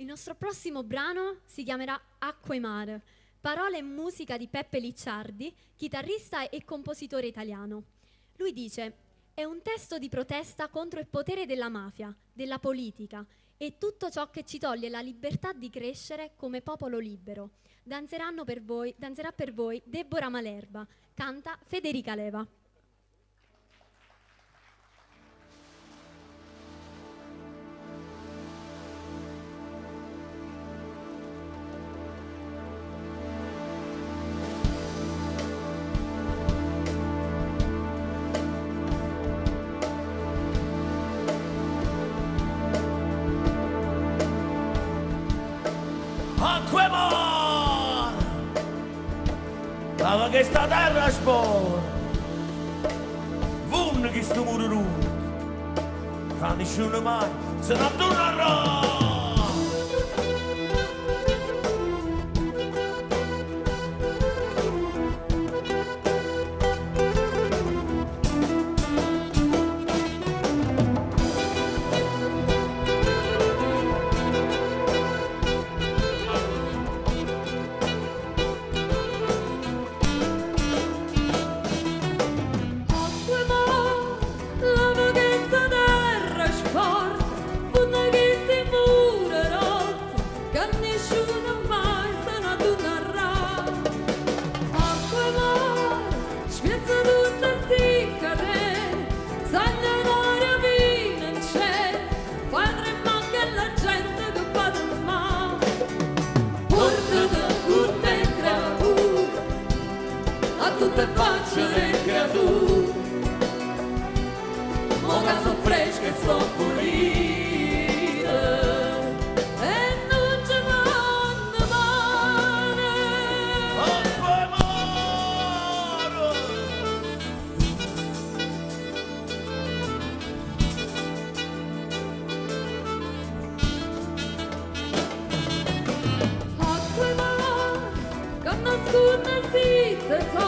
Il nostro prossimo brano si chiamerà Acqua e parole e musica di Peppe Licciardi, chitarrista e compositore italiano. Lui dice: È un testo di protesta contro il potere della mafia, della politica e tutto ciò che ci toglie la libertà di crescere come popolo libero. Danzeranno per voi, danzerà per voi Deborah Malerba, canta Federica Leva. Sava questa terra spor Vun che sto muro rund Kan sono fresche